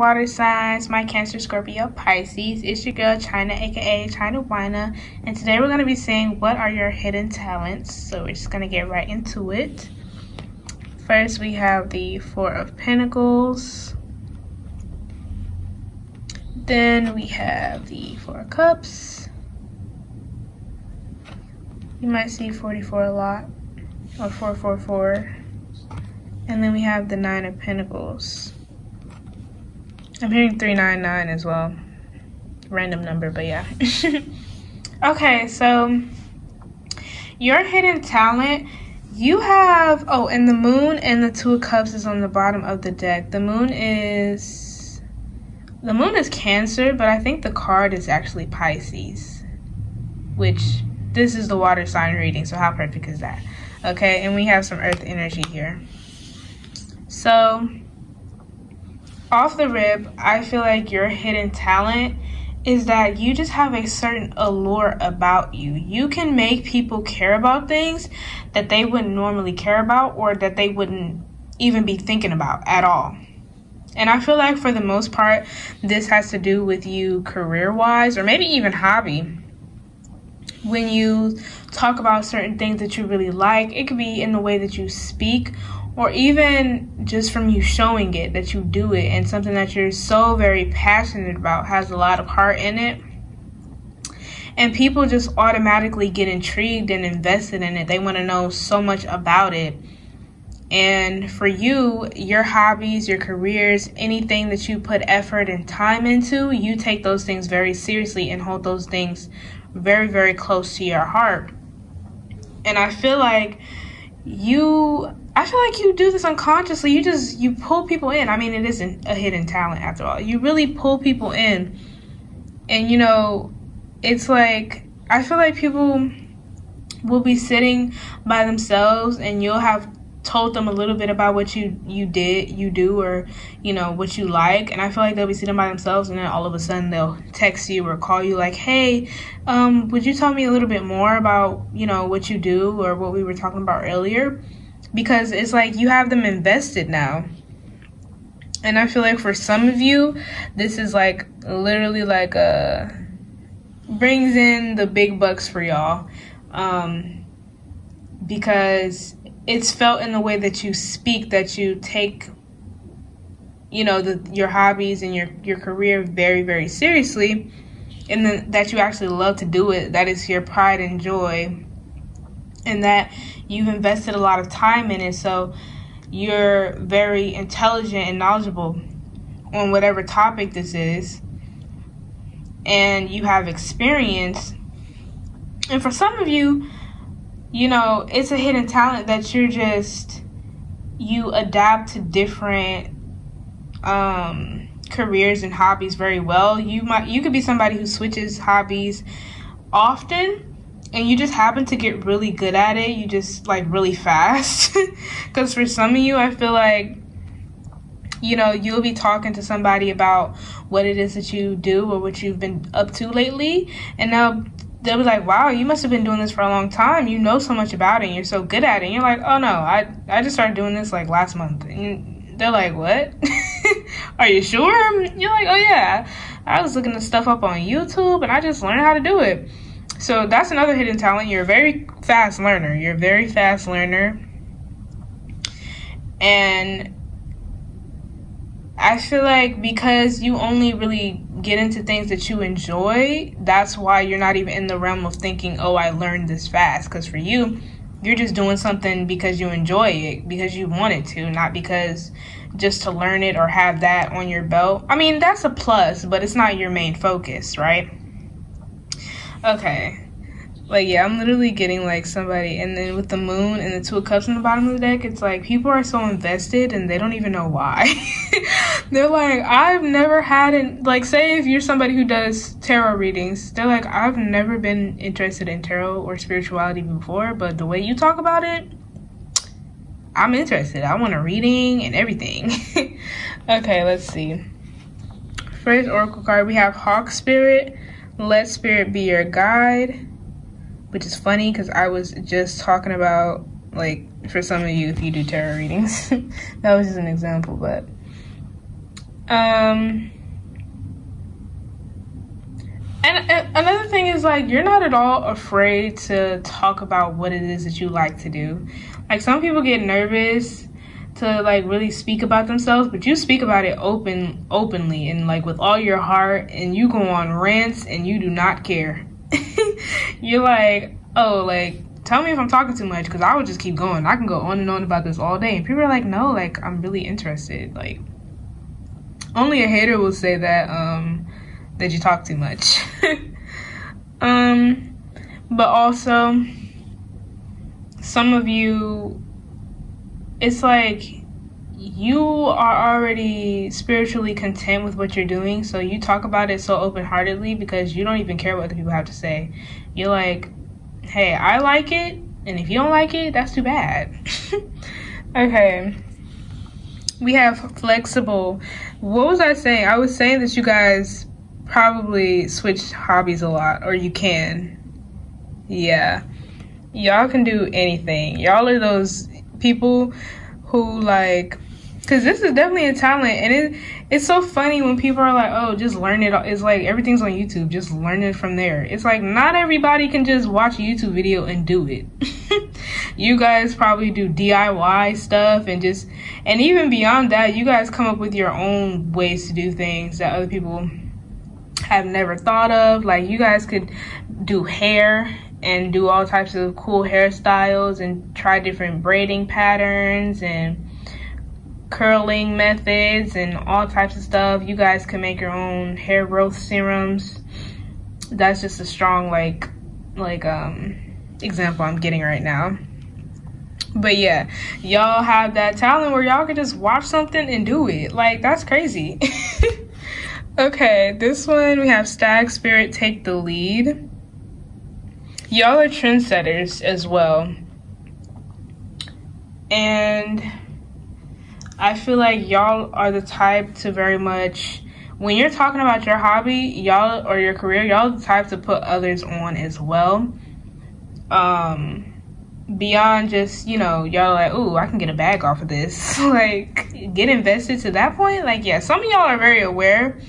water signs, my Cancer, Scorpio, Pisces. It's your girl Chynna, aka Chynna Wynna, and today we're going to be saying what are your hidden talents. So we're just going to get right into it. First, we have the Four of Pentacles. Then we have the Four of Cups. You might see 44 a lot, or 444. And then we have the Nine of Pentacles. I'm hearing 399 as well. Random number, but yeah. okay, so your hidden talent, you have, oh, and the moon and the two of cups is on the bottom of the deck. The moon is, the moon is Cancer, but I think the card is actually Pisces, which this is the water sign reading, so how perfect is that? Okay, and we have some earth energy here. So, off the rip, I feel like your hidden talent is that you just have a certain allure about you. You can make people care about things that they wouldn't normally care about or that they wouldn't even be thinking about at all. And I feel like for the most part, this has to do with you career wise or maybe even hobby. When you talk about certain things that you really like, it could be in the way that you speak or even just from you showing it that you do it and something that you're so very passionate about has a lot of heart in it and people just automatically get intrigued and invested in it. They want to know so much about it. And for you your hobbies your careers anything that you put effort and time into you take those things very seriously and hold those things very very close to your heart. And i feel like you I feel like you do this unconsciously. You just you pull people in. I mean, it isn't a hidden talent after all. You really pull people in. And you know, it's like I feel like people will be sitting by themselves and you'll have told them a little bit about what you you did you do or you know what you like and i feel like they'll be sitting by themselves and then all of a sudden they'll text you or call you like hey um would you tell me a little bit more about you know what you do or what we were talking about earlier because it's like you have them invested now. And I feel like for some of you, this is like literally like a uh, brings in the big bucks for y'all. Um, because it's felt in the way that you speak that you take you know the, your hobbies and your your career very very seriously and that you actually love to do it that is your pride and joy and that you've invested a lot of time in it. So you're very intelligent and knowledgeable on whatever topic this is. And you have experience. And for some of you, you know, it's a hidden talent that you're just you adapt to different um careers and hobbies very well. You might you could be somebody who switches hobbies often and you just happen to get really good at it, you just like really fast. Because for some of you, I feel like, you know, you'll be talking to somebody about what it is that you do or what you've been up to lately, and now they'll be like, "Wow, you must have been doing this for a long time. You know so much about it. and You're so good at it." And you're like, "Oh no, I I just started doing this like last month." And they're like, "What? Are you sure?" You're like, "Oh yeah, I was looking the stuff up on YouTube, and I just learned how to do it." So that's another hidden talent. You're a very fast learner. You're a very fast learner. And I feel like because you only really get into things that you enjoy, that's why you're not even in the realm of thinking, oh, I learned this fast. Because for you, you're just doing something because you enjoy it, because you wanted to, not because just to learn it or have that on your belt. I mean, that's a plus, but it's not your main focus, right? Okay. Like yeah, I'm literally getting like somebody, and then with the moon and the two of cups in the bottom of the deck, it's like people are so invested and they don't even know why. they're like, I've never had an like say if you're somebody who does tarot readings, they're like, I've never been interested in tarot or spirituality before, but the way you talk about it, I'm interested. I want a reading and everything. okay, let's see. First oracle card we have Hawk Spirit let spirit be your guide, which is funny because I was just talking about, like, for some of you, if you do tarot readings, that was just an example, but Um, and, and another thing is like you're not at all afraid to talk about what it is that you like to do. Like some people get nervous to like really speak about themselves, but you speak about it open openly and like with all your heart and you go on rants and you do not care. You're like, "Oh, like tell me if I'm talking too much because I would just keep going. I can go on and on about this all day." And people are like, "No, like I'm really interested." Like only a hater will say that um that you talk too much. um, but also, some of you, it's like you are already spiritually content with what you're doing, so you talk about it so open heartedly because you don't even care what other people have to say. You're like, hey, I like it, and if you don't like it, that's too bad. okay. We have flexible. What was I saying? I was saying that you guys probably switch hobbies a lot, or you can. Yeah. Y'all can do anything. Y'all are those people who like because this is definitely a talent and it it's so funny when people are like oh just learn it it's like everything's on youtube just learn it from there. It's like not everybody can just watch a youtube video and do it. You guys probably do diy stuff and just and even beyond that you guys come up with your own ways to do things that other people have never thought of. Like you guys could do hair and do all types of cool hairstyles and try different braiding patterns and curling methods and all types of stuff. You guys can make your own hair growth serums. That's just a strong like like um example I'm getting right now. But yeah, y'all have that talent where y'all can just watch something and do it. Like that's crazy. Okay, this one we have Stag Spirit take the lead. Y'all are trendsetters as well. And I feel like y'all are the type to very much when you're talking about your hobby, y'all or your career, y'all the type to put others on as well. Um beyond just, you know, y'all like, ooh, I can get a bag off of this. like get invested to that point. Like, yeah, some of y'all are very aware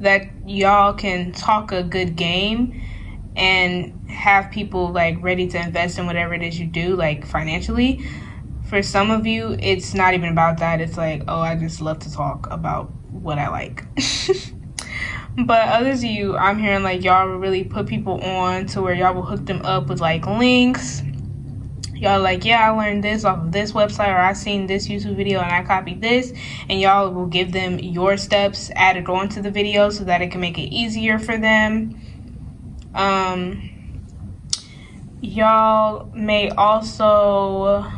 that y'all can talk a good game and have people like ready to invest in whatever it is you do, like financially. For some of you, it's not even about that. It's like, oh, I just love to talk about what I like. but others of you, I'm hearing like y'all will really put people on to where y'all will hook them up with like links y'all like yeah i learned this off of this website or i seen this youtube video and i copied this and y'all will give them your steps added onto the video so that it can make it easier for them um y'all may also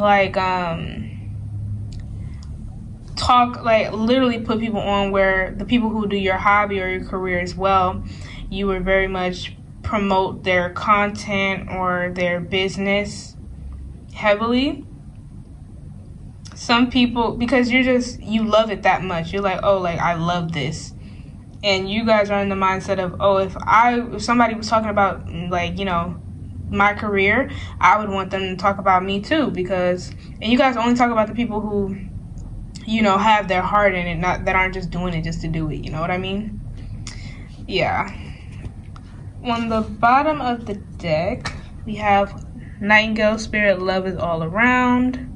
like um talk like literally put people on where the people who do your hobby or your career as well you would very much promote their content or their business heavily. Some people, because you're just, you love it that much. You're like, oh, like, I love this. And you guys are in the mindset of, oh, if I, if somebody was talking about, like, you know, my career, I would want them to talk about me too. Because, and you guys only talk about the people who, you know, have their heart in it, not that aren't just doing it just to do it. You know what I mean? Yeah on the bottom of the deck, we have Nightingale Spirit Love is All Around.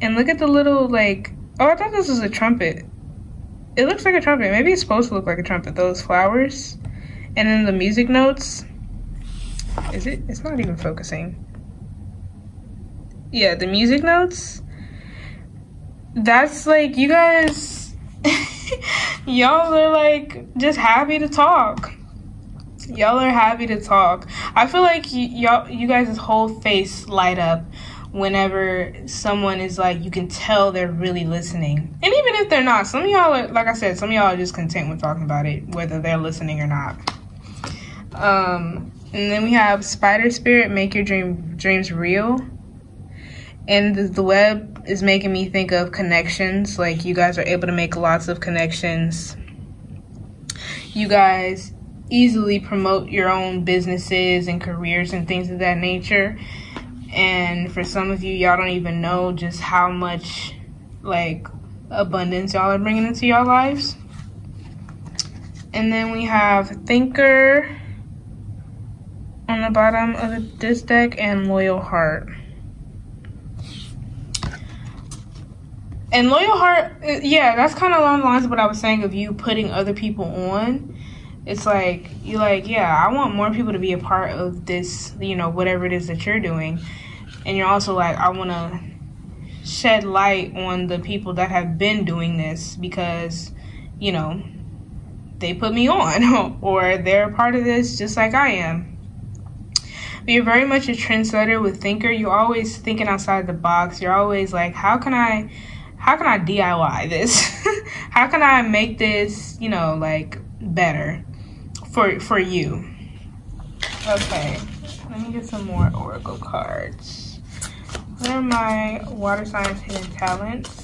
And look at the little, like, oh, I thought this was a trumpet. It looks like a trumpet. Maybe it's supposed to look like a trumpet, those flowers. And then the music notes. Is it? It's not even focusing. Yeah, the music notes. That's like, you guys, y'all are like just happy to talk y'all are happy to talk. I feel like y'all, you guys' whole face light up whenever someone is like, you can tell they're really listening. And even if they're not, some of y'all, are, like I said, some of y'all are just content with talking about it, whether they're listening or not. Um, and then we have Spider Spirit, make your dream dreams real. And the, the web is making me think of connections. Like you guys are able to make lots of connections. You guys easily promote your own businesses and careers and things of that nature. And for some of you, y'all don't even know just how much like abundance y'all are bringing into your lives. And then we have Thinker on the bottom of this deck and Loyal Heart. And Loyal Heart, uh, yeah, that's kind of along the lines of what I was saying of you putting other people on. It's like, you're like, yeah, I want more people to be a part of this, you know, whatever it is that you're doing. And you're also like, I want to shed light on the people that have been doing this because, you know, they put me on or they're a part of this just like I am. But you're very much a trendsetter with thinker. You're always thinking outside the box. You're always like, how can I how can I DIY this? how can I make this, you know, like better for for you? Okay. Let me get some more oracle cards. What are my water signs hidden talents?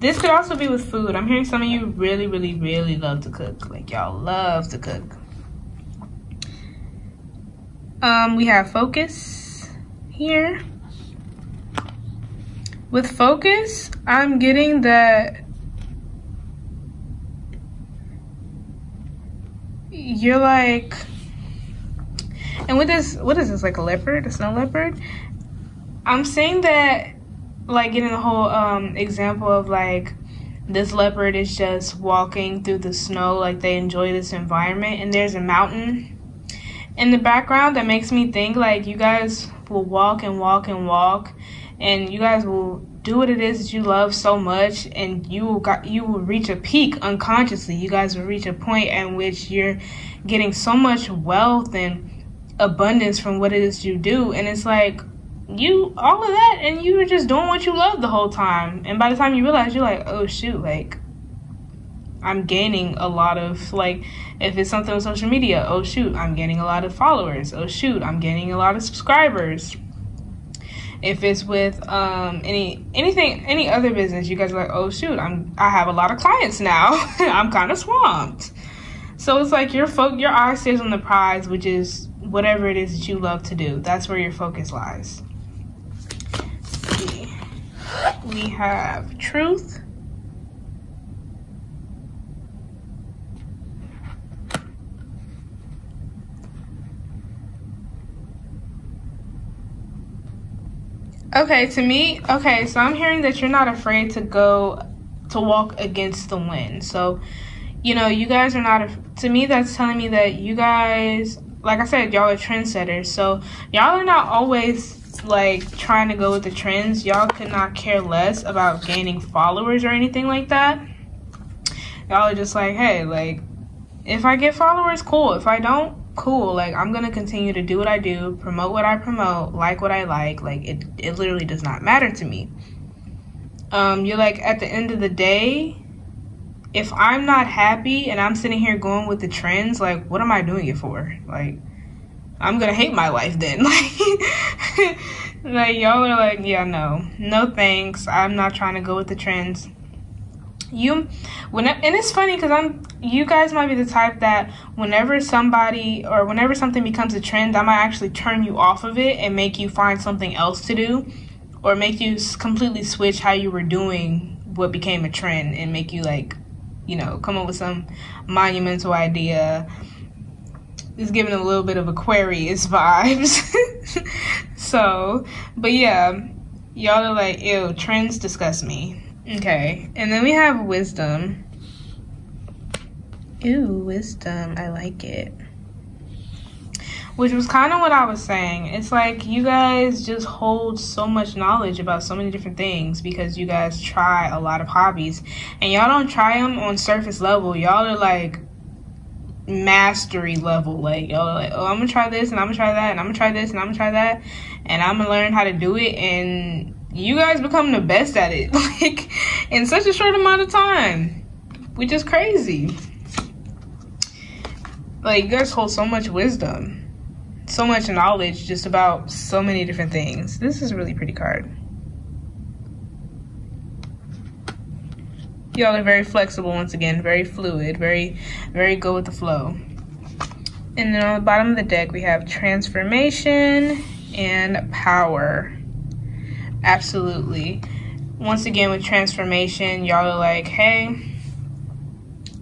This could also be with food. I'm hearing some of you really, really, really love to cook. Like y'all love to cook. Um, we have focus here. With focus, I'm getting that you're like, and with this, what is this, like a leopard, a snow leopard? I'm saying that like getting the whole um, example of like this leopard is just walking through the snow like they enjoy this environment and there's a mountain in the background that makes me think like you guys will walk and walk and walk and you guys will do what it is that you love so much and you will got you will reach a peak unconsciously. You guys will reach a point at which you're getting so much wealth and abundance from what it is you do and it's like you all of that and you were just doing what you love the whole time. And by the time you realize you're like oh shoot like i'm gaining a lot of like if it's something on social media oh shoot i'm gaining a lot of followers. Oh shoot i'm gaining a lot of subscribers. If it's with um any anything any other business you guys are like oh shoot i'm i have a lot of clients now. I'm kind of swamped. So it's like your fo- your eye stays on the prize which is whatever it is that you love to do. That's where your focus lies we have truth. Okay, to me, okay, so I'm hearing that you're not afraid to go to walk against the wind. So, you know, you guys are not, to me, that's telling me that you guys, like I said, y'all are trendsetters. So, y'all are not always like trying to go with the trends. Y'all could not care less about gaining followers or anything like that. Y'all are just like, hey, like, if I get followers, cool. If I don't, cool. Like, I'm gonna continue to do what I do, promote what I promote, like what I like. Like, it, it literally does not matter to me. Um, you're like, at the end of the day, if I'm not happy and I'm sitting here going with the trends, like, what am I doing it for? Like, I'm gonna hate my life then. Like, like y'all are like, yeah, no, no thanks. I'm not trying to go with the trends. You, when and it's funny because I'm, you guys might be the type that whenever somebody or whenever something becomes a trend, I might actually turn you off of it and make you find something else to do, or make you completely switch how you were doing what became a trend and make you like, you know, come up with some monumental idea is giving a little bit of Aquarius vibes. so, but yeah, y'all are like, ew, trends disgust me. Okay, and then we have wisdom. Ew, wisdom, I like it. Which was kind of what I was saying. It's like you guys just hold so much knowledge about so many different things because you guys try a lot of hobbies. And y'all don't try them on surface level. Y'all are like, mastery level. Like, y'all like, oh, I'm gonna try this and I'm gonna try that and I'm gonna try this and I'm gonna try that and I'm gonna learn how to do it and you guys become the best at it like in such a short amount of time which is crazy. Like you guys hold so much wisdom so much knowledge just about so many different things. This is really pretty card y'all are very flexible once again, very fluid, very, very go with the flow. And then on the bottom of the deck, we have transformation and power. Absolutely. Once again, with transformation, y'all are like, hey,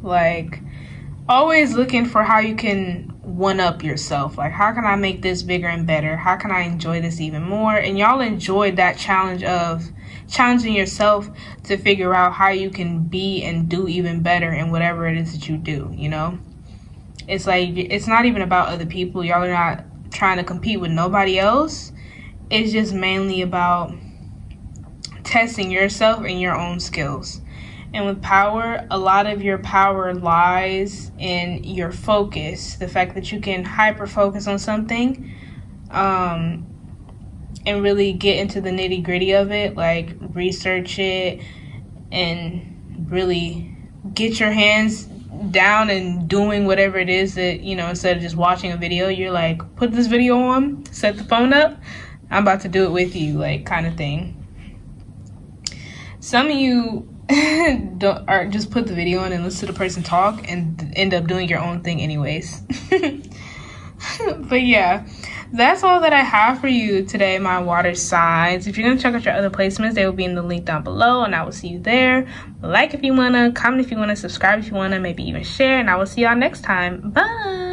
like, always looking for how you can one up yourself. Like, how can I make this bigger and better? How can I enjoy this even more? And y'all enjoyed that challenge of challenging yourself to figure out how you can be and do even better in whatever it is that you do, you know? It's like, it's not even about other people. Y'all are not trying to compete with nobody else. It's just mainly about testing yourself and your own skills. And with power, a lot of your power lies in your focus. The fact that you can hyper focus on something um, and really get into the nitty gritty of it, like research it and really get your hands down and doing whatever it is that, you know, instead of just watching a video, you're like, put this video on, set the phone up, I'm about to do it with you, like, kind of thing. Some of you don't just put the video on and listen to the person talk and end up doing your own thing anyways. but yeah, that's all that I have for you today, my water signs. If you're gonna check out your other placements, they will be in the link down below, and I will see you there. Like if you wanna, comment if you wanna, subscribe if you wanna, maybe even share, and I will see y'all next time. Bye.